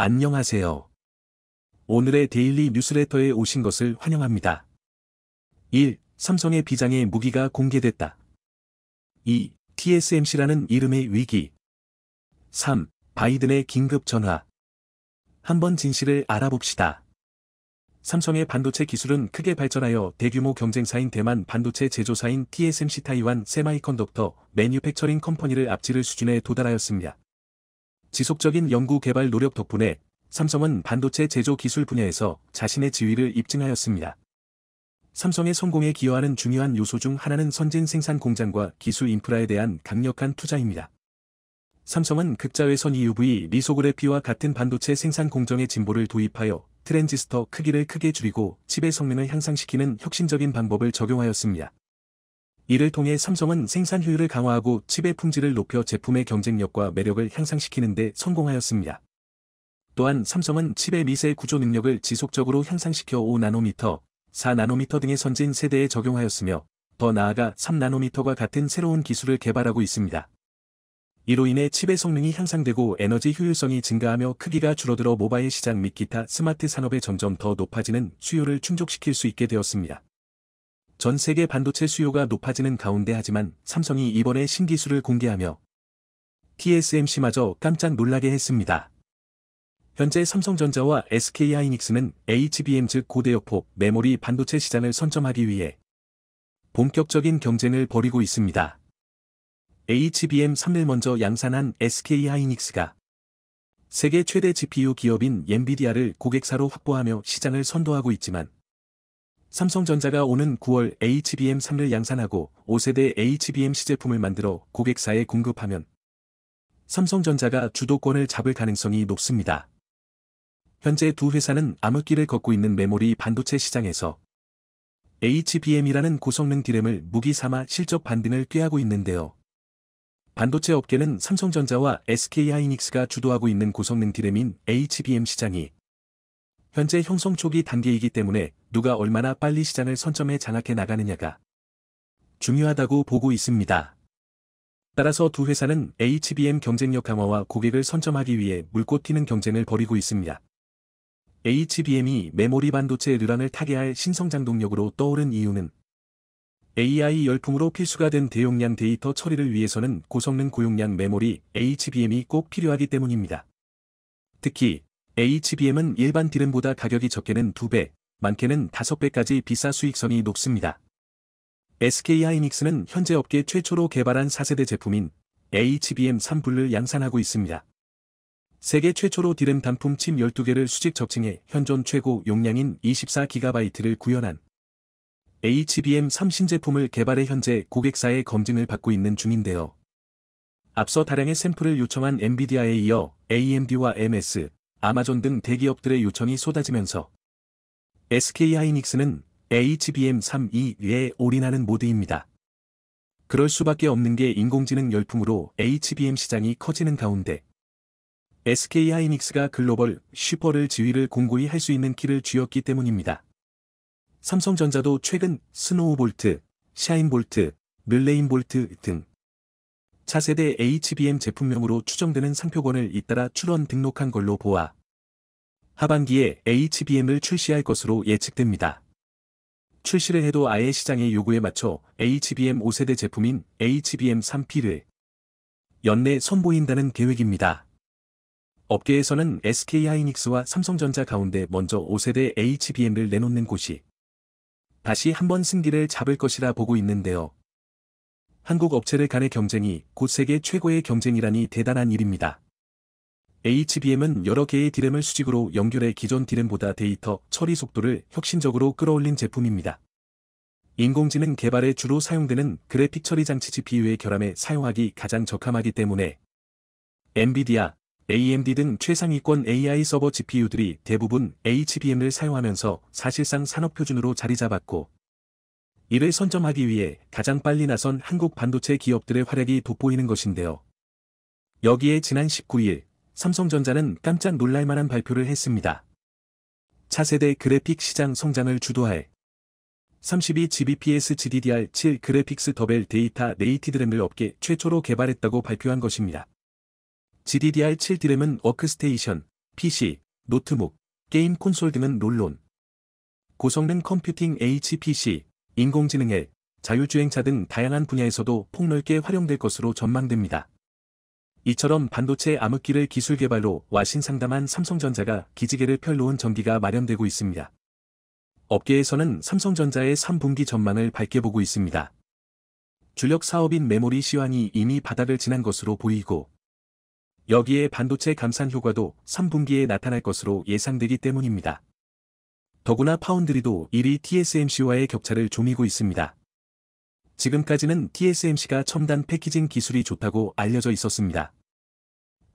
안녕하세요. 오늘의 daily 뉴스레터에 오신 것을 환영합니다. 1. 삼성의 비장의 무기가 공개됐다. 2. TSMC라는 이름의 위기. 3. 바이든의 긴급 전화. 한번 진실을 알아봅시다. 삼성의 반도체 기술은 크게 발전하여 대규모 경쟁사인 대만 반도체 제조사인 TSMC Taiwan Semiconductor Manufacturing Company를 앞지를 수준에 도달하였습니다. 지속적인 연구 개발 노력 덕분에 삼성은 반도체 제조 기술 분야에서 자신의 지위를 입증하였습니다. 삼성의 성공에 기여하는 중요한 요소 중 하나는 선진 생산 공장과 기술 인프라에 대한 강력한 투자입니다. 삼성은 극자외선 EUV lithography와 같은 반도체 생산 공정의 진보를 도입하여 트랜지스터 크기를 크게 줄이고 칩의 성능을 향상시키는 혁신적인 방법을 적용하였습니다. 이를 통해 삼성은 생산 효율을 강화하고 칩의 품질을 높여 제품의 경쟁력과 매력을 향상시키는 데 성공하였습니다. 또한 삼성은 칩의 미세 구조 능력을 지속적으로 향상시켜 5나노미터, 4나노미터 등의 선진 세대에 적용하였으며 더 나아가 3나노미터와 같은 새로운 기술을 개발하고 있습니다. 이로 인해 칩의 성능이 향상되고 에너지 효율성이 증가하며 크기가 줄어들어 모바일 시장 및 기타 스마트 산업에 점점 더 높아지는 수요를 충족시킬 수 있게 되었습니다. 전 세계 반도체 수요가 높아지는 가운데 하지만 삼성이 이번에 신기술을 공개하며 TSMC마저 깜짝 놀라게 했습니다. 현재 삼성전자와 SK하이닉스는 HBM 즉 고대역폭 메모리 반도체 시장을 선점하기 위해 본격적인 경쟁을 벌이고 있습니다. HBM3을 먼저 양산한 SK하이닉스가 세계 최대 GPU 기업인 엔비디아를 고객사로 확보하며 시장을 선도하고 있지만 삼성전자가 오는 9월 HBM3를 양산하고 5세대 HBM 시제품을 만들어 고객사에 공급하면 삼성전자가 주도권을 잡을 가능성이 높습니다. 현재 두 회사는 암흑기를 걷고 있는 메모리 반도체 시장에서 HBM이라는 고성능 디램을 무기 삼아 실적 반등을 꾀하고 있는데요. 반도체 업계는 삼성전자와 SK하이닉스가 주도하고 있는 고성능 디램인 HBM 시장이 현재 형성 초기 단계이기 때문에 누가 얼마나 빨리 시장을 선점해 장악해 나가느냐가 중요하다고 보고 있습니다. 따라서 두 회사는 HBM 경쟁력 강화와 고객을 선점하기 위해 물꽃 튀는 경쟁을 벌이고 있습니다. HBM이 메모리 반도체 르랑을 타개할 신성장 동력으로 떠오른 이유는 AI 열풍으로 필수가 된 대용량 데이터 처리를 위해서는 고성능 고용량 메모리 HBM이 꼭 필요하기 때문입니다. 특히 HBM은 일반 디램보다 가격이 적게는 2배, 많게는 5배까지 비싸 수익성이 높습니다. SK하이닉스는 현재 업계 최초로 개발한 4세대 제품인 HBM3불을 양산하고 있습니다. 세계 최초로 디램 단품 칩 12개를 수직 적층해 현존 최고 용량인 24GB를 구현한 HBM3 신제품을 개발해 현재 고객사의 검증을 받고 있는 중인데요. 앞서 다량의 샘플을 요청한 엔비디아에 이어 AMD와 MS, 아마존 등 대기업들의 요청이 쏟아지면서 SK하이닉스는 HBM3E에 올인하는 모드입니다. 그럴 수밖에 없는 게 인공지능 열풍으로 HBM 시장이 커지는 가운데 SK하이닉스가 글로벌 슈퍼을 지위를 공고히 할 수 있는 키를 쥐었기 때문입니다. 삼성전자도 최근 스노우볼트, 샤인볼트, 플레임볼트 등 차세대 HBM 제품명으로 추정되는 상표권을 잇따라 출원 등록한 걸로 보아 하반기에 HBM을 출시할 것으로 예측됩니다. 출시를 해도 아예 시장의 요구에 맞춰 HBM 5세대 제품인 HBM3P를 연내 선보인다는 계획입니다. 업계에서는 SK하이닉스와 삼성전자 가운데 먼저 5세대 HBM을 내놓는 곳이 다시 한번 승기를 잡을 것이라 보고 있는데요. 한국 업체들 간의 경쟁이 곧 세계 최고의 경쟁이라니 대단한 일입니다. HBM은 여러 개의 디램을 수직으로 연결해 기존 디램보다 데이터 처리 속도를 혁신적으로 끌어올린 제품입니다. 인공지능 개발에 주로 사용되는 그래픽 처리 장치 GPU와 결합해 사용하기 가장 적합하기 때문에 엔비디아, AMD 등 최상위권 AI 서버 GPU들이 대부분 HBM을 사용하면서 사실상 산업 표준으로 자리 잡았고 이를 선점하기 위해 가장 빨리 나선 한국 반도체 기업들의 활약이 돋보이는 것인데요. 여기에 지난 19일 삼성전자는 깜짝 놀랄만한 발표를 했습니다. 차세대 그래픽 시장 성장을 주도할 32GBPS GDDR7 Graphics Double Data Rate D램을 업계 최초로 개발했다고 발표한 것입니다. GDDR7 디램은 워크스테이션, PC, 노트북, 게임 콘솔 등은 물론 고성능 컴퓨팅 HPC, 인공지능 앱, 자율주행차 등 다양한 분야에서도 폭넓게 활용될 것으로 전망됩니다. 이처럼 반도체 암흑기를 기술 개발로 와신상담한 삼성전자가 기지개를 펼 놓은 전기가 마련되고 있습니다. 업계에서는 삼성전자의 3분기 전망을 밝게 보고 있습니다. 주력 사업인 메모리 시황이 이미 바닥을 지난 것으로 보이고 여기에 반도체 감산 효과도 3분기에 나타날 것으로 예상되기 때문입니다. 더구나 파운드리도 1위 TSMC와의 격차를 조미고 있습니다. 지금까지는 TSMC가 첨단 패키징 기술이 좋다고 알려져 있었습니다.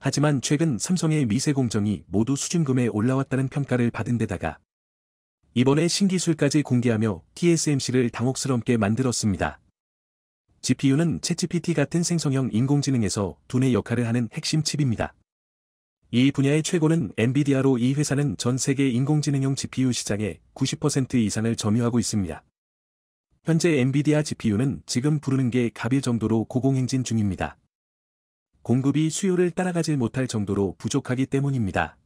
하지만 최근 삼성의 미세 공정이 모두 수준금에 올라왔다는 평가를 받은 데다가 이번에 신기술까지 공개하며 TSMC를 당혹스럽게 만들었습니다. GPU는 챗GPT 같은 생성형 인공지능에서 두뇌 역할을 하는 핵심 칩입니다. 이 분야의 최고는 엔비디아로 이 회사는 전 세계 인공지능용 GPU 시장의 90% 이상을 점유하고 있습니다. 현재 엔비디아 GPU는 지금 부르는 게 갑일 정도로 고공행진 중입니다. 공급이 수요를 따라가질 못할 정도로 부족하기 때문입니다.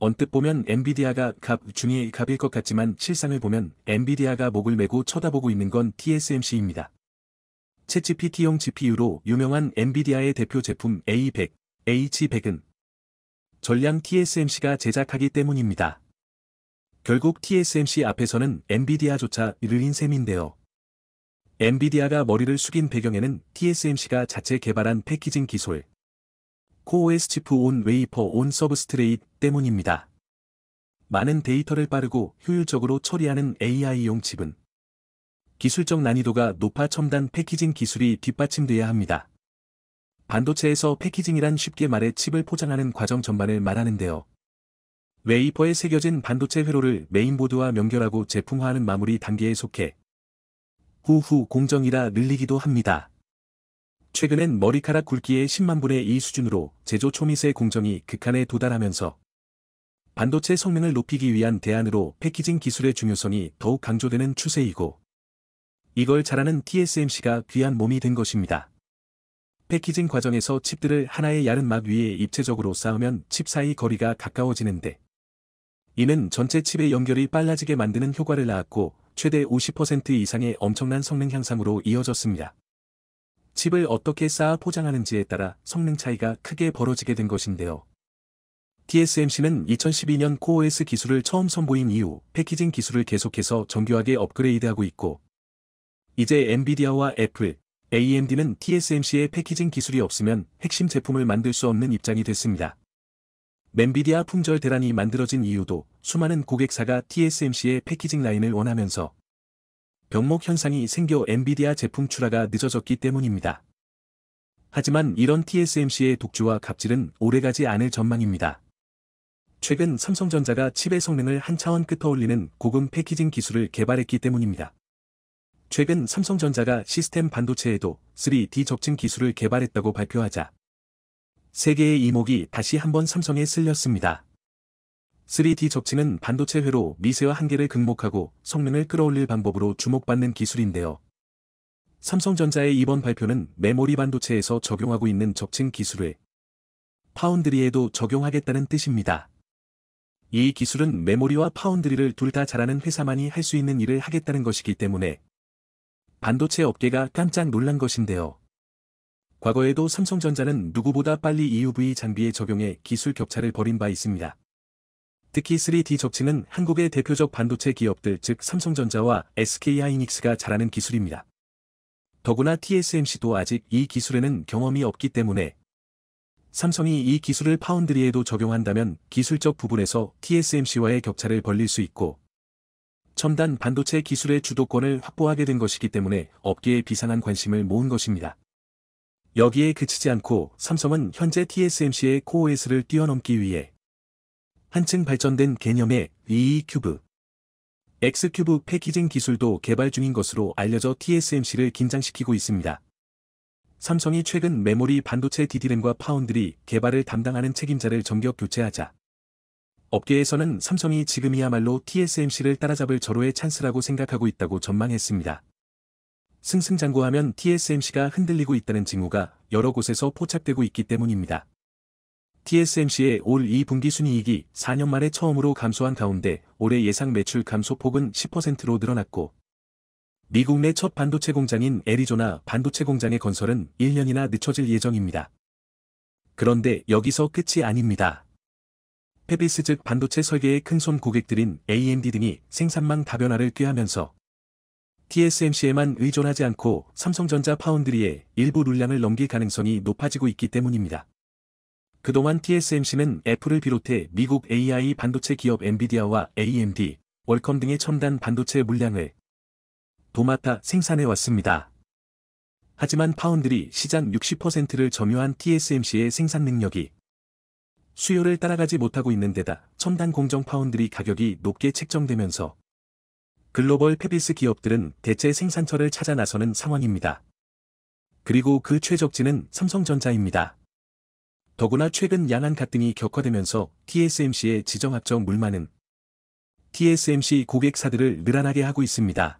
언뜻 보면 엔비디아가 갑 중의 갑일 것 같지만 실상을 보면 엔비디아가 목을 메고 쳐다보고 있는 건 TSMC입니다. 챗GPT용 GPU로 유명한 엔비디아의 대표 제품 A100, H100은 전량 TSMC가 제작하기 때문입니다. 결국 TSMC 앞에서는 엔비디아조차 을인 셈인데요. 엔비디아가 머리를 숙인 배경에는 TSMC가 자체 개발한 패키징 기술, CoWoS Chip on Wafer on Substrate 때문입니다. 많은 데이터를 빠르고 효율적으로 처리하는 AI용 칩은 기술적 난이도가 높아 첨단 패키징 기술이 뒷받침돼야 합니다. 반도체에서 패키징이란 쉽게 말해 칩을 포장하는 과정 전반을 말하는데요. 웨이퍼에 새겨진 반도체 회로를 메인보드와 연결하고 제품화하는 마무리 단계에 속해 후공정이라 불리기도 합니다. 최근엔 머리카락 굵기의 10만 분의 2 수준으로 제조 초미세 공정이 극한에 도달하면서 반도체 성능을 높이기 위한 대안으로 패키징 기술의 중요성이 더욱 강조되는 추세이고 이걸 잘하는 TSMC가 귀한 몸이 된 것입니다. 패키징 과정에서 칩들을 하나의 얇은 막 위에 입체적으로 쌓으면 칩 사이 거리가 가까워지는데 이는 전체 칩의 연결이 빨라지게 만드는 효과를 낳았고 최대 50% 이상의 엄청난 성능 향상으로 이어졌습니다. 칩을 어떻게 쌓아 포장하는지에 따라 성능 차이가 크게 벌어지게 된 것인데요. TSMC는 2012년 코OS 기술을 처음 선보인 이후 패키징 기술을 계속해서 정교하게 업그레이드하고 있고 이제 엔비디아와 애플, AMD는 TSMC의 패키징 기술이 없으면 핵심 제품을 만들 수 없는 입장이 됐습니다. 엔비디아 품절 대란이 만들어진 이유도 수많은 고객사가 TSMC의 패키징 라인을 원하면서 병목 현상이 생겨 엔비디아 제품 출하가 늦어졌기 때문입니다. 하지만 이런 TSMC의 독주와 갑질은 오래가지 않을 전망입니다. 최근 삼성전자가 칩의 성능을 한 차원 끌어올리는 고급 패키징 기술을 개발했기 때문입니다. 최근 삼성전자가 시스템 반도체에도 3D 적층 기술을 개발했다고 발표하자 세계의 이목이 다시 한번 삼성에 쏠렸습니다. 3D 적층은 반도체 회로 미세화 한계를 극복하고 성능을 끌어올릴 방법으로 주목받는 기술인데요. 삼성전자의 이번 발표는 메모리 반도체에서 적용하고 있는 적층 기술을 파운드리에도 적용하겠다는 뜻입니다. 이 기술은 메모리와 파운드리를 둘 다 잘하는 회사만이 할 수 있는 일을 하겠다는 것이기 때문에 반도체 업계가 깜짝 놀란 것인데요. 과거에도 삼성전자는 누구보다 빨리 EUV 장비에 적용해 기술 격차를 벌인 바 있습니다. 특히 3D 적층은 한국의 대표적 반도체 기업들 즉 삼성전자와 SK하이닉스가 잘하는 기술입니다. 더구나 TSMC도 아직 이 기술에는 경험이 없기 때문에 삼성이 이 기술을 파운드리에도 적용한다면 기술적 부분에서 TSMC와의 격차를 벌릴 수 있고 첨단 반도체 기술의 주도권을 확보하게 된 것이기 때문에 업계에 비상한 관심을 모은 것입니다. 여기에 그치지 않고 삼성은 현재 TSMC의 CoWoS를 뛰어넘기 위해 한층 발전된 개념의 I-큐브, X큐브 패키징 기술도 개발 중인 것으로 알려져 TSMC를 긴장시키고 있습니다. 삼성이 최근 메모리 반도체 D램과 파운드리 개발을 담당하는 책임자를 전격 교체하자 업계에서는 삼성이 지금이야말로 TSMC를 따라잡을 절호의 찬스라고 생각하고 있다고 전망했습니다. 승승장구하던 TSMC가 흔들리고 있다는 징후가 여러 곳에서 포착되고 있기 때문입니다. TSMC의 올 2분기 순이익이 4년 만에 처음으로 감소한 가운데 올해 예상 매출 감소폭은 10%로 늘어났고 미국 내 첫 반도체 공장인 애리조나 반도체 공장의 건설은 1년이나 늦춰질 예정입니다. 그런데 여기서 끝이 아닙니다. 페비스 즉 반도체 설계의 큰손 고객들인 AMD 등이 생산망 다변화를 꾀하면서 TSMC에만 의존하지 않고 삼성전자 파운드리에 일부 룰량을 넘길 가능성이 높아지고 있기 때문입니다. 그동안 TSMC는 애플을 비롯해 미국 AI 반도체 기업 엔비디아와 AMD, 월컴 등의 첨단 반도체 물량을 도맡아 생산해 왔습니다. 하지만 파운드리 시장 60%를 점유한 TSMC의 생산 능력이 수요를 따라가지 못하고 있는 데다 첨단 공정 파운드리 가격이 높게 책정되면서 글로벌 팹리스 기업들은 대체 생산처를 찾아 나서는 상황입니다. 그리고 그 최적지는 삼성전자입니다. 더구나 최근 양안 갈등이 격화되면서 TSMC의 지정학적 불안은 TSMC 고객사들을 늘어나게 하고 있습니다.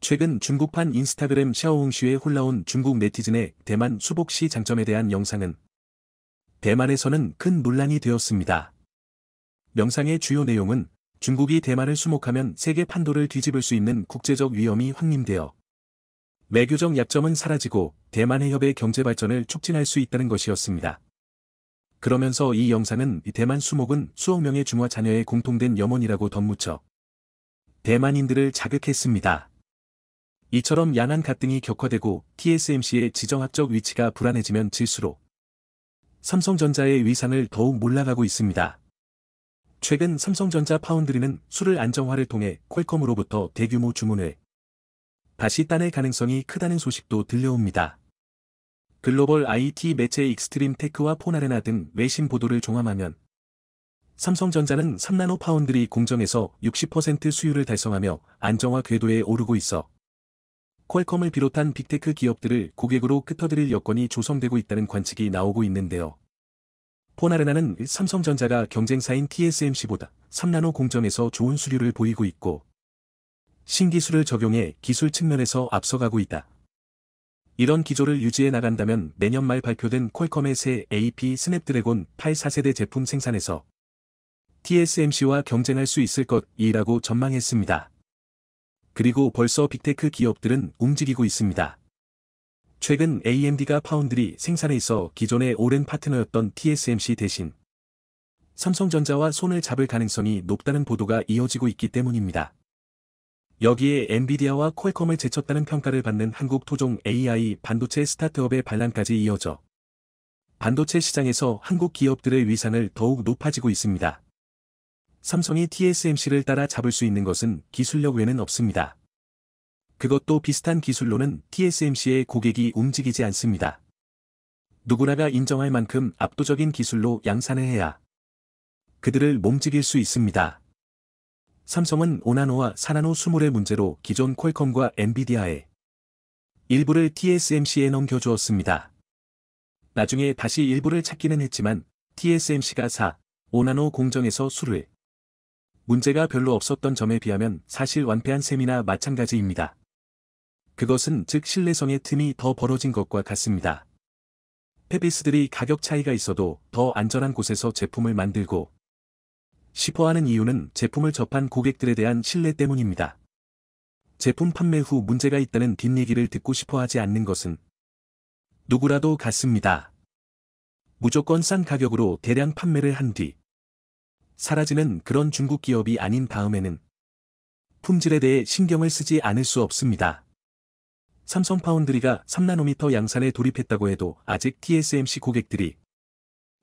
최근 중국판 인스타그램 샤오홍슈에 홀라온 중국 네티즌의 대만 수복시 장점에 대한 영상은 대만에서는 큰 논란이 되었습니다. 명상의 주요 내용은 중국이 대만을 수목하면 세계 판도를 뒤집을 수 있는 국제적 위험이 확립되어 외교적 약점은 사라지고 대만 해협의 경제 발전을 촉진할 수 있다는 것이었습니다. 그러면서 이 영상은 대만 수목은 수억 명의 중화 자녀의 공통된 염원이라고 덧붙여 대만인들을 자극했습니다. 이처럼 양안 갈등이 격화되고 TSMC의 지정학적 위치가 불안해지면 질수록 삼성전자의 위상은 더욱 올라가고 있습니다. 최근 삼성전자 파운드리는 수율 안정화를 통해 퀄컴으로부터 대규모 주문을 다시 따낼 가능성이 크다는 소식도 들려옵니다. 글로벌 IT 매체 익스트림 테크와 폰아레나 등 외신 보도를 종합하면 삼성전자는 3나노 파운드리 공정에서 60% 수율을 달성하며 안정화 궤도에 오르고 있어 퀄컴을 비롯한 빅테크 기업들을 고객으로 끌어들일 여건이 조성되고 있다는 관측이 나오고 있는데요. 폰아레나는 삼성전자가 경쟁사인 TSMC보다 3나노 공정에서 좋은 수율을 보이고 있고 신기술을 적용해 기술 측면에서 앞서가고 있다. 이런 기조를 유지해 나간다면 내년 말 발표될 퀄컴의 새 AP 스냅드래곤 8 4세대 제품 생산에서 TSMC와 경쟁할 수 있을 것이라고 전망했습니다. 그리고 벌써 빅테크 기업들은 움직이고 있습니다. 최근 AMD가 파운드리 생산에 있어 기존의 오랜 파트너였던 TSMC 대신 삼성전자와 손을 잡을 가능성이 높다는 보도가 이어지고 있기 때문입니다. 여기에 엔비디아와 퀄컴을 제쳤다는 평가를 받는 한국 토종 AI 반도체 스타트업의 반란까지 이어져 반도체 시장에서 한국 기업들의 위상을 더욱 높아지고 있습니다. 삼성이 TSMC를 따라 잡을 수 있는 것은 기술력 외는 없습니다. 그것도 비슷한 기술로는 TSMC의 고객이 움직이지 않습니다. 누구나가 인정할 만큼 압도적인 기술로 양산을 해야 그들을 몸직일 수 있습니다. 삼성은 5나노와 4나노 수몰의 문제로 기존 퀄컴과 엔비디아의 일부를 TSMC에 넘겨주었습니다. 나중에 다시 일부를 찾기는 했지만 TSMC가 4, 5나노 공정에서 수를 문제가 별로 없었던 점에 비하면 사실 완패한 셈이나 마찬가지입니다. 그것은 즉 신뢰성의 틈이 더 벌어진 것과 같습니다. 페비스들이 가격 차이가 있어도 더 안전한 곳에서 제품을 만들고 싶어하는 이유는 제품을 접한 고객들에 대한 신뢰 때문입니다. 제품 판매 후 문제가 있다는 뒷얘기를 듣고 싶어 하지 않는 것은 누구라도 같습니다. 무조건 싼 가격으로 대량 판매를 한 뒤 사라지는 그런 중국 기업이 아닌 다음에는 품질에 대해 신경을 쓰지 않을 수 없습니다. 삼성 파운드리가 3나노미터 양산에 돌입했다고 해도 아직 TSMC 고객들이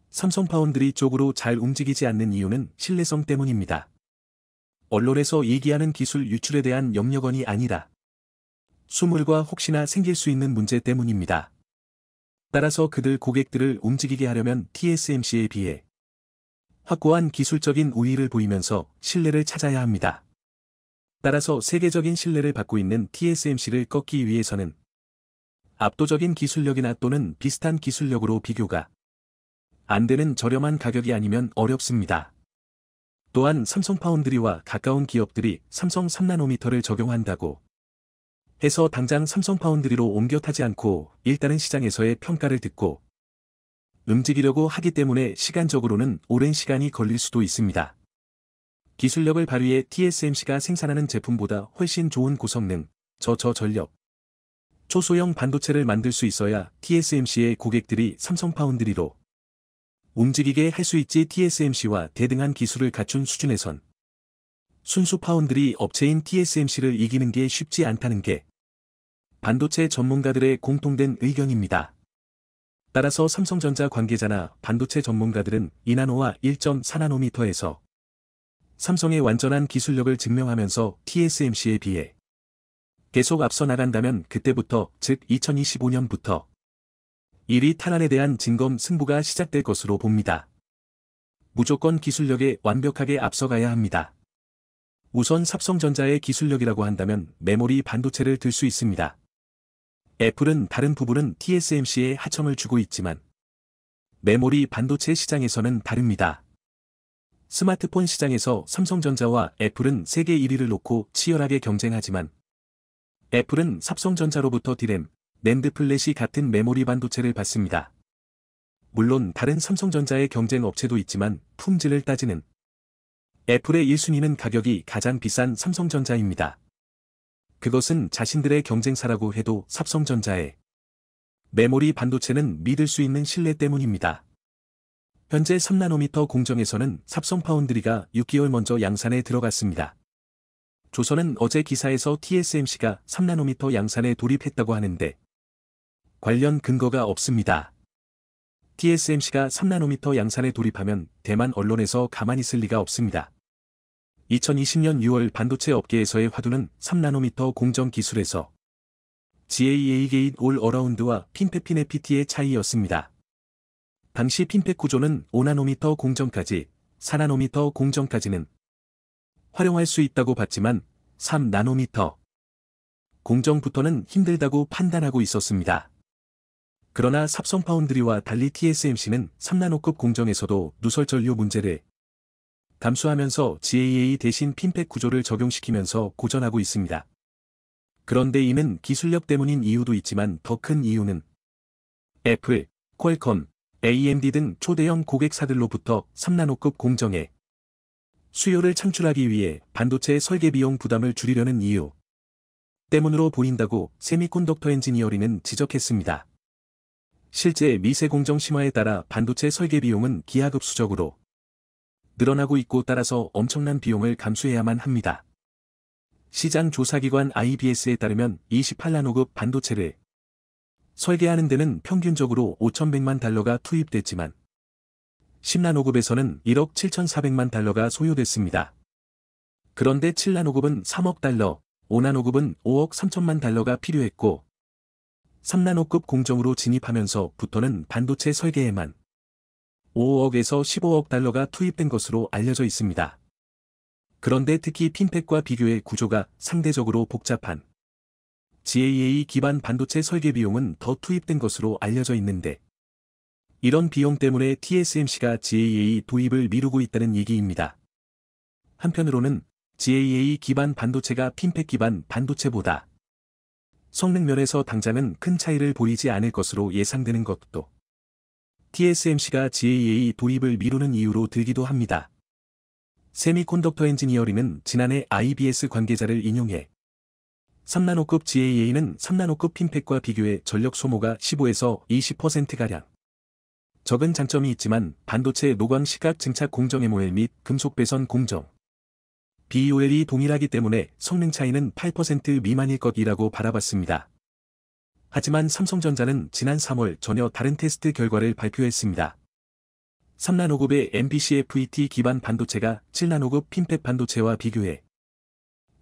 삼성 파운드리 쪽으로 잘 움직이지 않는 이유는 신뢰성 때문입니다. 언론에서 얘기하는 기술 유출에 대한 염려건이 아니라 수물과 혹시나 생길 수 있는 문제 때문입니다. 따라서 그들 고객들을 움직이게 하려면 TSMC에 비해 확고한 기술적인 우위를 보이면서 신뢰를 찾아야 합니다. 따라서 세계적인 신뢰를 받고 있는 TSMC를 꺾기 위해서는 압도적인 기술력이나 또는 비슷한 기술력으로 비교가 안 되는 저렴한 가격이 아니면 어렵습니다. 또한 삼성 파운드리와 가까운 기업들이 삼성 3나노미터를 적용한다고 해서 당장 삼성 파운드리로 옮겨 타지 않고 일단은 시장에서의 평가를 듣고 움직이려고 하기 때문에 시간적으로는 오랜 시간이 걸릴 수도 있습니다. 기술력을 발휘해 TSMC가 생산하는 제품보다 훨씬 좋은 고성능, 저저 전력, 초소형 반도체를 만들 수 있어야 TSMC의 고객들이 삼성 파운드리로 움직이게 할 수 있지 TSMC와 대등한 기술을 갖춘 수준에선 순수 파운드리 업체인 TSMC를 이기는 게 쉽지 않다는 게 반도체 전문가들의 공통된 의견입니다. 따라서 삼성전자 관계자나 반도체 전문가들은 2나노와 1.4나노미터에서 삼성의 완전한 기술력을 증명하면서 TSMC에 비해 계속 앞서 나간다면 그때부터 즉 2025년부터 1위 탈환에 대한 진검 승부가 시작될 것으로 봅니다. 무조건 기술력에 완벽하게 앞서가야 합니다. 우선 삽성전자의 기술력이라고 한다면 메모리 반도체를 들 수 있습니다. 애플은 다른 부분은 TSMC에 하청을 주고 있지만 메모리 반도체 시장에서는 다릅니다. 스마트폰 시장에서 삼성전자와 애플은 세계 1위를 놓고 치열하게 경쟁하지만 애플은 삼성전자로부터 디램, 플래시 같은 메모리 반도체를 받습니다. 물론 다른 삼성전자의 경쟁 업체도 있지만 품질을 따지는 애플의 1순위는 가격이 가장 비싼 삼성전자입니다. 그것은 자신들의 경쟁사라고 해도 삽성전자의 메모리 반도체는 믿을 수 있는 신뢰 때문입니다. 현재 3나노미터 공정에서는 삼성 파운드리가 6개월 먼저 양산에 들어갔습니다. 조선은 어제 기사에서 TSMC가 3나노미터 양산에 돌입했다고 하는데 관련 근거가 없습니다. TSMC가 3나노미터 양산에 돌입하면 대만 언론에서 가만히 있을 리가 없습니다. 2020년 6월 반도체 업계에서의 화두는 3나노미터 공정 기술에서 GAA 게인 올 어라운드와 핀페핀의 PT의 차이였습니다. 당시 핀팩 구조는 5나노미터 공정까지 4나노미터 공정까지는 활용할 수 있다고 봤지만 3나노미터 공정부터는 힘들다고 판단하고 있었습니다. 그러나 삽성 파운드리와 달리 TSMC는 3나노급 공정에서도 누설 전류 문제를 감수하면서 GAA 대신 핀팩 구조를 적용시키면서 고전하고 있습니다. 그런데 이는 기술력 때문인 이유도 있지만 더 큰 이유는 애플, 퀄컴, AMD 등 초대형 고객사들로부터 3나노급 공정에 수요를 창출하기 위해 반도체 설계 비용 부담을 줄이려는 이유 때문으로 보인다고 세미콘덕터 엔지니어링은 지적했습니다. 실제 미세 공정 심화에 따라 반도체 설계 비용은 기하급수적으로 늘어나고 있고 따라서 엄청난 비용을 감수해야만 합니다. 시장 조사기관 IBS에 따르면 28나노급 반도체를 설계하는 데는 평균적으로 5,100만 달러가 투입됐지만 10나노급에서는 1억 7,400만 달러가 소요됐습니다. 그런데 7나노급은 3억 달러, 5나노급은 5억 3천만 달러가 필요했고 3나노급 공정으로 진입하면서부터는 반도체 설계에만 5억에서 15억 달러가 투입된 것으로 알려져 있습니다. 그런데 특히 핀팩과 비교해 구조가 상대적으로 복잡한 GAA 기반 반도체 설계 비용은 더 투입된 것으로 알려져 있는데 이런 비용 때문에 TSMC가 GAA 도입을 미루고 있다는 얘기입니다. 한편으로는 GAA 기반 반도체가 핀팩 기반 반도체보다 성능 면에서 당장은 큰 차이를 보이지 않을 것으로 예상되는 것도 TSMC가 GAA 도입을 미루는 이유로 들기도 합니다. 세미콘덕터 엔지니어링은 지난해 IBS 관계자를 인용해 3나노급 GAA는 3나노급 핀팩과 비교해 전력 소모가 15에서 20%가량 적은 장점이 있지만 반도체 노광 시각 증착 공정 MOL 및 금속 배선 공정 BOL이 동일하기 때문에 성능 차이는 8% 미만일 것이라고 바라봤습니다. 하지만 삼성전자는 지난 3월 전혀 다른 테스트 결과를 발표했습니다. 3나노급의 MBCFET 기반 반도체가 7나노급 핀팩 반도체와 비교해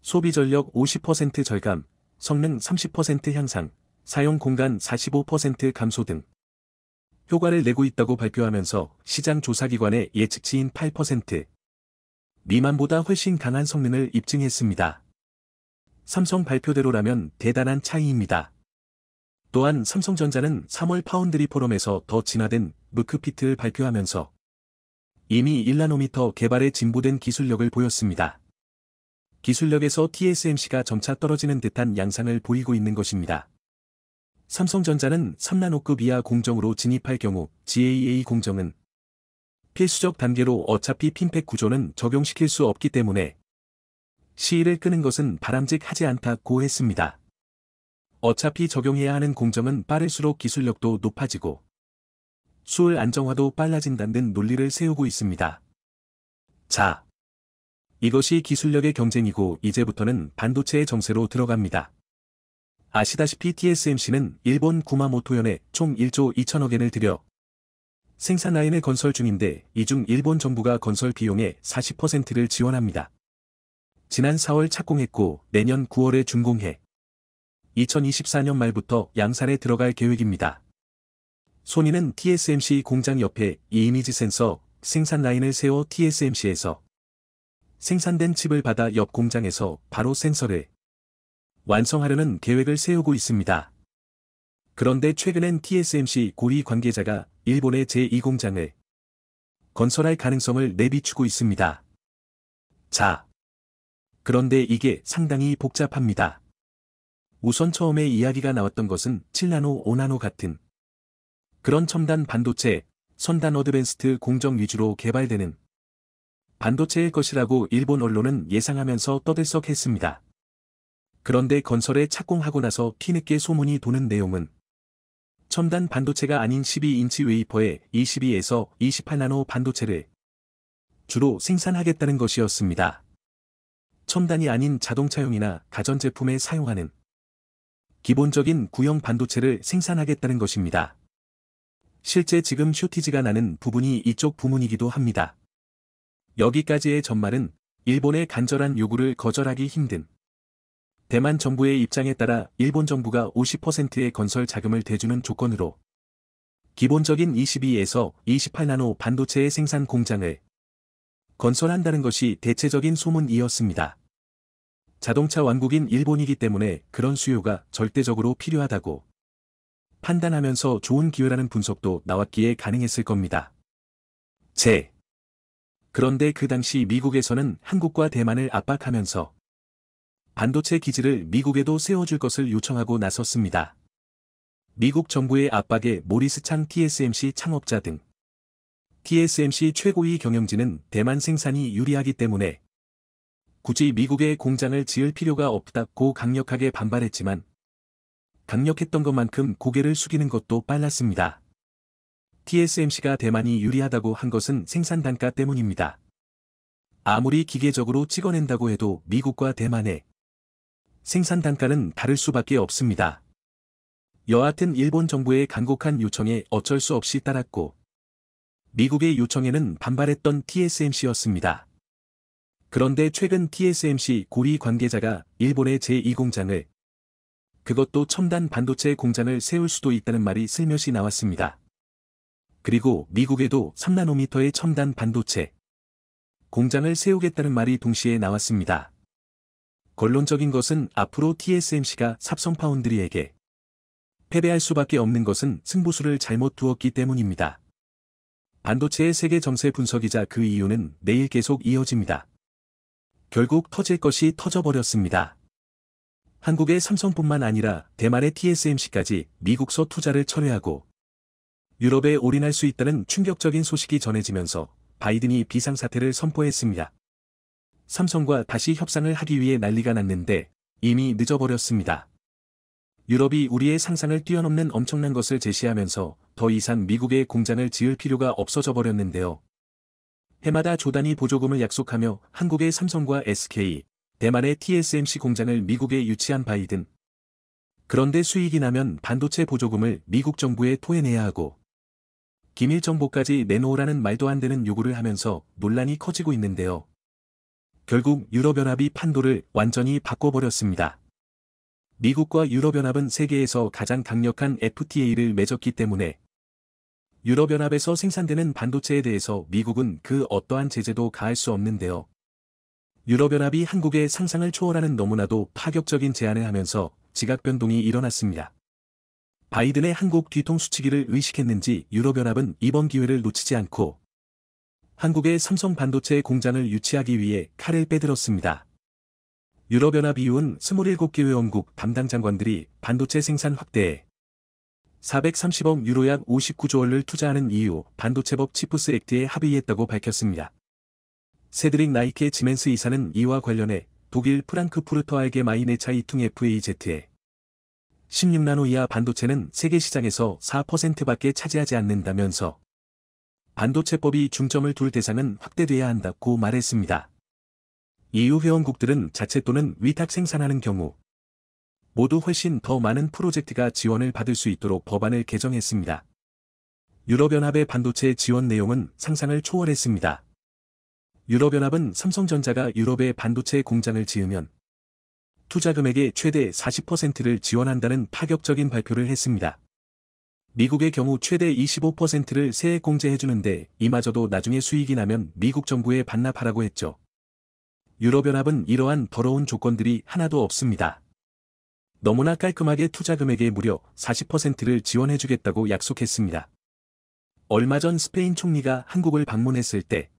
소비 전력 50% 절감, 성능 30% 향상, 사용 공간 45% 감소 등 효과를 내고 있다고 발표하면서 시장 조사기관의 예측치인 8% 미만보다 훨씬 강한 성능을 입증했습니다. 삼성 발표대로라면 대단한 차이입니다. 또한 삼성전자는 3월 파운드리 포럼에서 더 진화된 무크피트를 발표하면서 이미 1나노미터 개발에 진보된 기술력을 보였습니다. 기술력에서 TSMC가 점차 떨어지는 듯한 양상을 보이고 있는 것입니다. 삼성전자는 3나노급 이하 공정으로 진입할 경우 GAA 공정은 필수적 단계로 어차피 핀팩 구조는 적용시킬 수 없기 때문에 시일을 끄는 것은 바람직하지 않다고 했습니다. 어차피 적용해야 하는 공정은 빠를수록 기술력도 높아지고 수을 안정화도 빨라진다는 논리를 세우고 있습니다. 자, 이것이 기술력의 경쟁이고 이제부터는 반도체의 정세로 들어갑니다. 아시다시피 TSMC는 일본 구마모토현에 총 1조 2천억 엔을 들여 생산 라인을 건설 중인데 이 중 일본 정부가 건설 비용의 40%를 지원합니다. 지난 4월 착공했고 내년 9월에 준공해 2024년 말부터 양산에 들어갈 계획입니다. 소니는 TSMC 공장 옆에 이 이미지 센서 생산 라인을 세워 TSMC에서 생산된 칩을 받아 옆 공장에서 바로 센서를 완성하려는 계획을 세우고 있습니다. 그런데 최근엔 TSMC 고리 관계자가 일본의 제2공장을 건설할 가능성을 내비추고 있습니다. 자. 그런데 이게 상당히 복잡합니다. 우선 처음에 이야기가 나왔던 것은 7나노, 5나노 같은 그런 첨단 반도체, 선단 advanced 공정 위주로 개발되는 반도체일 것이라고 일본 언론은 예상하면서 떠들썩했습니다. 그런데 건설에 착공하고 나서 뒤늦게 소문이 도는 내용은 첨단 반도체가 아닌 12인치 웨이퍼에 22에서 28나노 반도체를 주로 생산하겠다는 것이었습니다. 첨단이 아닌 자동차용이나 가전제품에 사용하는 기본적인 구형 반도체를 생산하겠다는 것입니다. 실제 지금 쇼티지가 나는 부분이 이쪽 부문이기도 합니다. 여기까지의 전말은 일본의 간절한 요구를 거절하기 힘든 대만 정부의 입장에 따라 일본 정부가 50%의 건설 자금을 대주는 조건으로 기본적인 22에서 28나노 반도체의 생산 공장을 건설한다는 것이 대체적인 소문이었습니다. 자동차 왕국인 일본이기 때문에 그런 수요가 절대적으로 필요하다고 판단하면서 좋은 기회라는 분석도 나왔기에 가능했을 겁니다. 제. 그런데 그 당시 미국에서는 한국과 대만을 압박하면서 반도체 기지를 미국에도 세워줄 것을 요청하고 나섰습니다. 미국 정부의 압박에 모리스 창 TSMC 창업자 등 TSMC 최고위 경영진은 대만 생산이 유리하기 때문에 굳이 미국에 공장을 지을 필요가 없다고 강력하게 반발했지만 강력했던 것만큼 고개를 숙이는 것도 빨랐습니다. TSMC가 대만이 유리하다고 한 것은 생산 단가 때문입니다. 아무리 기계적으로 찍어낸다고 해도 미국과 대만의 생산 단가는 다를 수밖에 없습니다. 여하튼 일본 정부의 간곡한 요청에 어쩔 수 없이 따랐고 미국의 요청에는 반발했던 TSMC였습니다. 그런데 최근 TSMC 고리 관계자가 일본의 제2공장을 그것도 첨단 반도체 공장을 세울 수도 있다는 말이 슬며시 나왔습니다. 그리고 미국에도 3나노미터의 첨단 반도체 공장을 세우겠다는 말이 동시에 나왔습니다. 결론적인 것은 앞으로 TSMC가 삽성 파운드리에게 패배할 수밖에 없는 것은 승부수를 잘못 두었기 때문입니다. 반도체의 세계 정세 분석이자 그 이유는 내일 계속 이어집니다. 결국 터질 것이 터져버렸습니다. 한국의 삼성뿐만 아니라 대만의 TSMC까지 미국서 투자를 철회하고 유럽에 올인할 수 있다는 충격적인 소식이 전해지면서 바이든이 비상사태를 선포했습니다. 삼성과 다시 협상을 하기 위해 난리가 났는데 이미 늦어버렸습니다. 유럽이 우리의 상상을 뛰어넘는 엄청난 것을 제시하면서 더 이상 미국의 공장을 지을 필요가 없어져 버렸는데요. 해마다 조단위 보조금을 약속하며 한국의 삼성과 SK, 대만의 TSMC 공장을 미국에 유치한 바이든. 그런데 수익이 나면 반도체 보조금을 미국 정부에 토해내야 하고 기밀 정보까지 내놓으라는 말도 안 되는 요구를 하면서 논란이 커지고 있는데요. 결국 유럽연합이 판도를 완전히 바꿔버렸습니다. 미국과 유럽연합은 세계에서 가장 강력한 FTA를 맺었기 때문에 유럽연합에서 생산되는 반도체에 대해서 미국은 그 어떠한 제재도 가할 수 없는데요. 유럽연합이 한국의 상상을 초월하는 너무나도 파격적인 제안을 하면서 지각 변동이 일어났습니다. 바이든의 한국 뒤통수치기를 의식했는지 유럽연합은 이번 기회를 놓치지 않고 한국의 삼성 반도체 공장을 유치하기 위해 칼을 빼들었습니다. 유럽연합 이후는 27개 회원국 담당 장관들이 반도체 생산 확대에 430억 유로 약 59조 원을 투자하는 EU 반도체법 치프스 액트에 합의했다고 밝혔습니다. 세드릭 나이케 지멘스 이사는 이와 관련해 독일 프랑크푸르터 알게 마이네차 이퉁 FAZ에 16나노 이하 반도체는 세계 시장에서 4%밖에 차지하지 않는다면서 반도체법이 중점을 둘 대상은 확대돼야 한다고 말했습니다. EU 회원국들은 자체 또는 위탁 생산하는 경우 모두 훨씬 더 많은 프로젝트가 지원을 받을 수 있도록 법안을 개정했습니다. 유럽연합의 반도체 지원 내용은 상상을 초월했습니다. 유럽연합은 삼성전자가 유럽에 반도체 공장을 지으면 투자 금액의 최대 40%를 지원한다는 파격적인 발표를 했습니다. 미국의 경우 최대 25%를 세액 공제해주는데 이마저도 나중에 수익이 나면 미국 정부에 반납하라고 했죠. 유럽연합은 이러한 더러운 조건들이 하나도 없습니다. 너무나 깔끔하게 투자 금액의 무려 40%를 지원해주겠다고 약속했습니다. 얼마 전 스페인 총리가 한국을 방문했을 때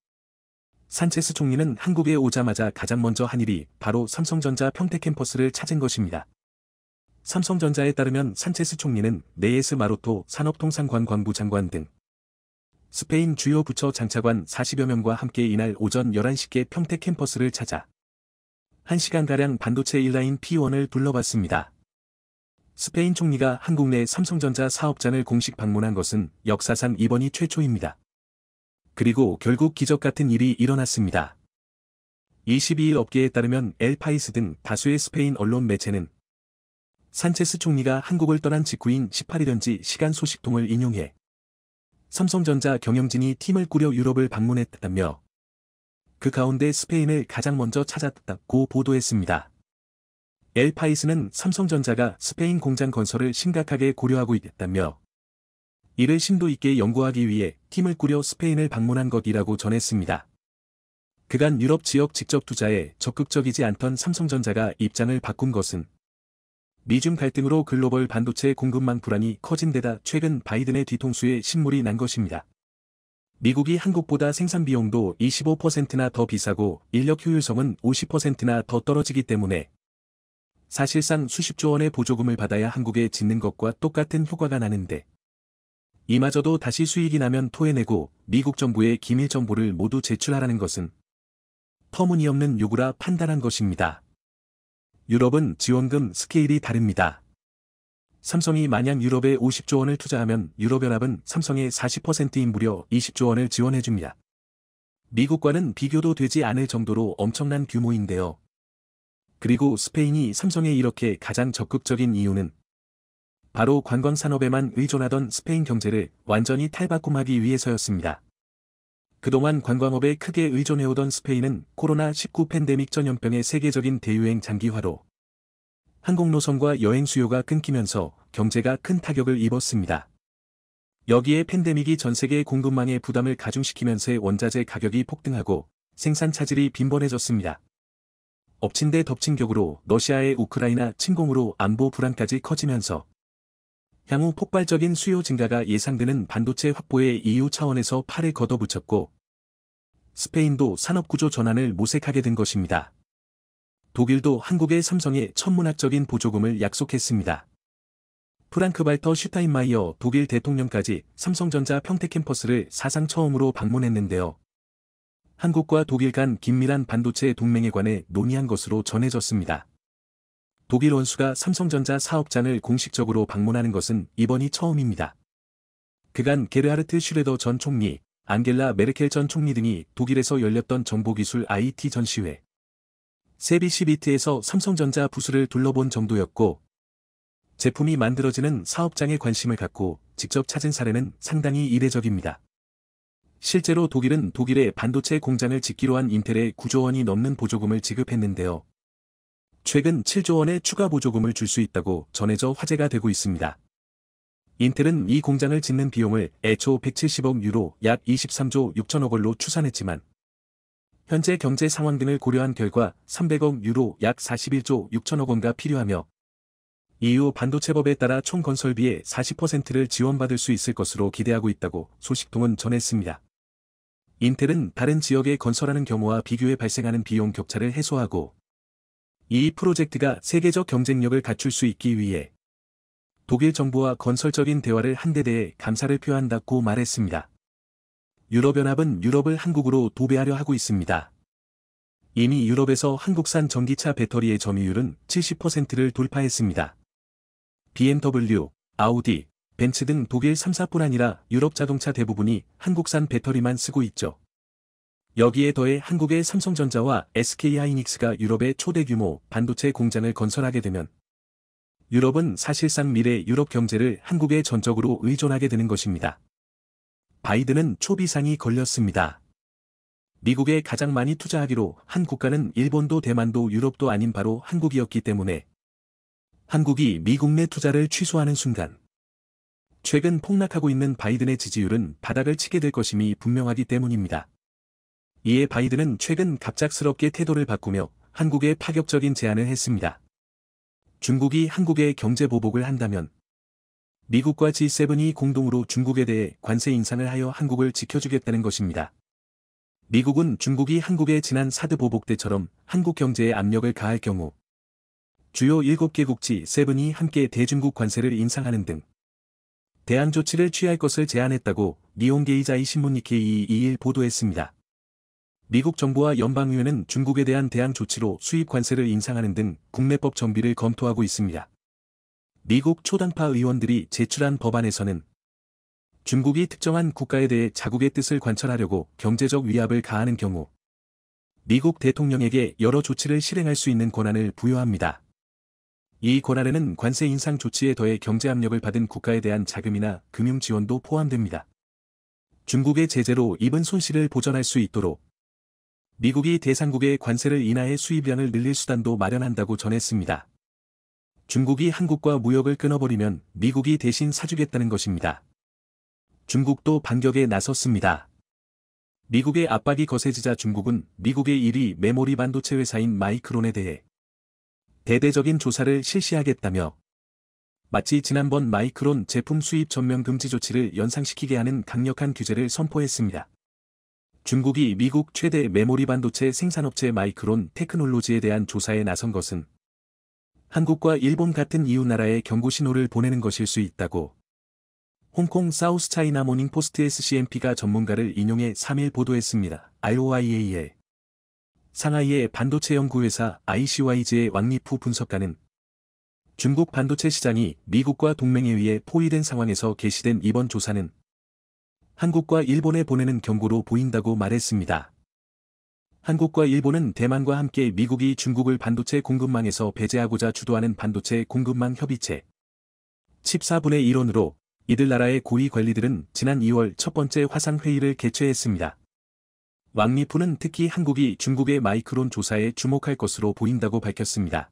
산체스 총리는 한국에 오자마자 가장 먼저 한 일이 바로 삼성전자 평택 캠퍼스를 찾은 것입니다. 삼성전자에 따르면 산체스 총리는 레예스 마로토 산업통상관광부 장관 등 스페인 주요 부처 장차관 40여 명과 함께 이날 오전 11시께 평택 캠퍼스를 찾아 1시간가량 반도체 인라인 P1을 둘러봤습니다. 스페인 총리가 한국 내 삼성전자 사업장을 공식 방문한 것은 역사상 이번이 최초입니다. 그리고 결국 기적 같은 일이 일어났습니다. 22일 업계에 따르면 엘파이스 등 다수의 스페인 언론 매체는 산체스 총리가 한국을 떠난 직후인 18일현지 시간 소식통을 인용해 삼성전자 경영진이 팀을 꾸려 유럽을 방문했다며 그 가운데 스페인을 가장 먼저 찾았다고 보도했습니다. 엘파이스는 삼성전자가 스페인 공장 건설을 심각하게 고려하고 있다며 이를 심도 있게 연구하기 위해 팀을 꾸려 스페인을 방문한 것이라고 전했습니다. 그간 유럽 지역 직접 투자에 적극적이지 않던 삼성전자가 입장을 바꾼 것은 미중 갈등으로 글로벌 반도체 공급망 불안이 커진 데다 최근 바이든의 뒤통수에 신물이 난 것입니다. 미국이 한국보다 생산 비용도 25%나 더 비싸고 인력 효율성은 50%나 더 떨어지기 때문에 사실상 수십조 원의 보조금을 받아야 한국에 짓는 것과 똑같은 효과가 나는데 이마저도 다시 수익이 나면 토해내고 미국 정부에 기밀 정보를 모두 제출하라는 것은 터무니없는 요구라 판단한 것입니다. 유럽은 지원금 스케일이 다릅니다. 삼성이 만약 유럽에 50조 원을 투자하면 유럽연합은 삼성의 40%인 무려 20조 원을 지원해줍니다. 미국과는 비교도 되지 않을 정도로 엄청난 규모인데요. 그리고 스페인이 삼성에 이렇게 가장 적극적인 이유는 바로 관광산업에만 의존하던 스페인 경제를 완전히 탈바꿈하기 위해서였습니다. 그동안 관광업에 크게 의존해오던 스페인은 코로나19 팬데믹 전염병의 세계적인 대유행 장기화로 항공 노선과 여행 수요가 끊기면서 경제가 큰 타격을 입었습니다. 여기에 팬데믹이 전 세계 공급망에 부담을 가중시키면서 원자재 가격이 폭등하고 생산 차질이 빈번해졌습니다. 엎친 데 덮친 격으로 러시아의 우크라이나 침공으로 안보 불안까지 커지면서 향후 폭발적인 수요 증가가 예상되는 반도체 확보에 EU 차원에서 팔을 걷어붙였고 스페인도 산업구조 전환을 모색하게 된 것입니다. 독일도 한국의 삼성에 천문학적인 보조금을 약속했습니다. 프랑크 발터 슈타인마이어 독일 대통령까지 삼성전자 평택 캠퍼스를 사상 처음으로 방문했는데요. 한국과 독일 간 긴밀한 반도체 동맹에 관해 논의한 것으로 전해졌습니다. 독일 원수가 삼성전자 사업장을 공식적으로 방문하는 것은 이번이 처음입니다. 그간 게르하르트 슈레더 전 총리, 안겔라 메르켈 전 총리 등이 독일에서 열렸던 정보기술 IT 전시회 세비시비트에서 삼성전자 부수를 둘러본 정도였고 제품이 만들어지는 사업장에 관심을 갖고 직접 찾은 사례는 상당히 이례적입니다. 실제로 독일은 독일의 반도체 공장을 짓기로 한 인텔에 9조 원이 넘는 보조금을 지급했는데요. 최근 7조 원의 추가 보조금을 줄 수 있다고 전해져 화제가 되고 있습니다. 인텔은 이 공장을 짓는 비용을 애초 170억 유로 약 23조 6천억 원로 추산했지만 현재 경제 상황 등을 고려한 결과 300억 유로 약 41조 6천억 원가 필요하며 EU 반도체법에 따라 총 건설비의 40%를 지원받을 수 있을 것으로 기대하고 있다고 소식통은 전했습니다. 인텔은 다른 지역에 건설하는 경우와 비교해 발생하는 비용 격차를 해소하고 이 프로젝트가 세계적 경쟁력을 갖출 수 있기 위해 독일 정부와 건설적인 대화를 한 데 대해 감사를 표한다고 말했습니다. 유럽연합은 유럽을 한국으로 도배하려 하고 있습니다. 이미 유럽에서 한국산 전기차 배터리의 점유율은 70%를 돌파했습니다. BMW, 아우디, 벤츠 등 독일 3사뿐 아니라 유럽 자동차 대부분이 한국산 배터리만 쓰고 있죠. 여기에 더해 한국의 삼성전자와 SK하이닉스가 유럽의 초대 규모 반도체 공장을 건설하게 되면 유럽은 사실상 미래 유럽 경제를 한국에 전적으로 의존하게 되는 것입니다. 바이든은 초비상이 걸렸습니다. 미국에 가장 많이 투자하기로 한 국가는 일본도 대만도 유럽도 아닌 바로 한국이었기 때문에 한국이 미국 내 투자를 취소하는 순간 최근 폭락하고 있는 바이든의 지지율은 바닥을 치게 될 것임이 분명하기 때문입니다. 이에 바이든은 최근 갑작스럽게 태도를 바꾸며 한국에 파격적인 제안을 했습니다. 중국이 한국에 경제 보복을 한다면 미국과 G7이 공동으로 중국에 대해 관세 인상을 하여 한국을 지켜주겠다는 것입니다. 미국은 중국이 한국의 지난 사드 보복 때처럼 한국 경제에 압력을 가할 경우 주요 7개국 G7이 함께 대중국 관세를 인상하는 등 대안 조치를 취할 것을 제안했다고 니온게이자이 신문 니케이 2일 보도했습니다. 미국 정부와 연방의회는 중국에 대한 대항 조치로 수입 관세를 인상하는 등 국내법 정비를 검토하고 있습니다. 미국 초당파 의원들이 제출한 법안에서는 중국이 특정한 국가에 대해 자국의 뜻을 관철하려고 경제적 위압을 가하는 경우 미국 대통령에게 여러 조치를 실행할 수 있는 권한을 부여합니다. 이 권한에는 관세 인상 조치에 더해 경제 압력을 받은 국가에 대한 자금이나 금융 지원도 포함됩니다. 중국의 제재로 입은 손실을 보전할 수 있도록 미국이 대상국의 관세를 인하해 수입량을 늘릴 수단도 마련한다고 전했습니다. 중국이 한국과 무역을 끊어버리면 미국이 대신 사주겠다는 것입니다. 중국도 반격에 나섰습니다. 미국의 압박이 거세지자 중국은 미국의 1위 메모리 반도체 회사인 마이크론에 대해 대대적인 조사를 실시하겠다며 마치 지난번 마이크론 제품 수입 전면 금지 조치를 연상시키게 하는 강력한 규제를 선포했습니다. 중국이 미국 최대 메모리 반도체 생산업체 마이크론 테크놀로지에 대한 조사에 나선 것은 한국과 일본 같은 이웃 나라에 경고 신호를 보내는 것일 수 있다고 홍콩 사우스 차이나 모닝 포스트 SCMP가 전문가를 인용해 3일 보도했습니다. IOIA의 상하이의 반도체 연구회사 ICwise의 왕리푸 분석가는 중국 반도체 시장이 미국과 동맹에 의해 포위된 상황에서 개시된 이번 조사는 한국과 일본에 보내는 경고로 보인다고 말했습니다. 한국과 일본은 대만과 함께 미국이 중국을 반도체 공급망에서 배제하고자 주도하는 반도체 공급망 협의체 칩 4분의 1원으로 이들 나라의 고위 관리들은 지난 2월 첫 번째 화상회의를 개최했습니다. 왕리푸는 특히 한국이 중국의 마이크론 조사에 주목할 것으로 보인다고 밝혔습니다.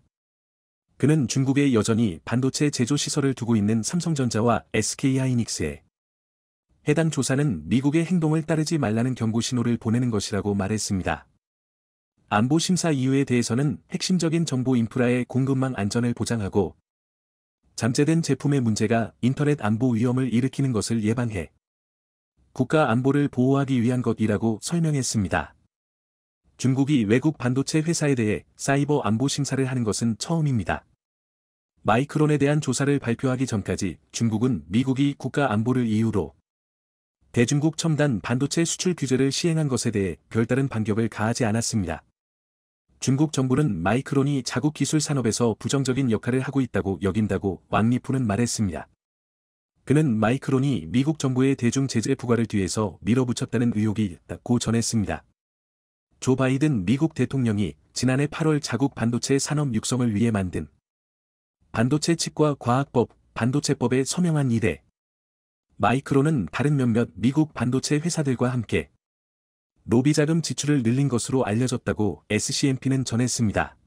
그는 중국에 여전히 반도체 제조 시설을 두고 있는 삼성전자와 SK하이닉스에 해당 조사는 미국의 행동을 따르지 말라는 경고 신호를 보내는 것이라고 말했습니다. 안보 심사 이유에 대해서는 핵심적인 정보 인프라의 공급망 안전을 보장하고 잠재된 제품의 문제가 인터넷 안보 위험을 일으키는 것을 예방해 국가 안보를 보호하기 위한 것이라고 설명했습니다. 중국이 외국 반도체 회사에 대해 사이버 안보 심사를 하는 것은 처음입니다. 마이크론에 대한 조사를 발표하기 전까지 중국은 미국이 국가 안보를 이유로 대중국 첨단 반도체 수출 규제를 시행한 것에 대해 별다른 반격을 가하지 않았습니다. 중국 정부는 마이크론이 자국 기술 산업에서 부정적인 역할을 하고 있다고 여긴다고 왕리푸는 말했습니다. 그는 마이크론이 미국 정부의 대중 제재 부과를 뒤에서 밀어붙였다는 의혹이 있다고 전했습니다. 조 바이든 미국 대통령이 지난해 8월 자국 반도체 산업 육성을 위해 만든 반도체 칩과 과학법, 반도체법에 서명한 이래 마이크론은 다른 몇몇 미국 반도체 회사들과 함께 로비 자금 지출을 늘린 것으로 알려졌다고 SCMP는 전했습니다.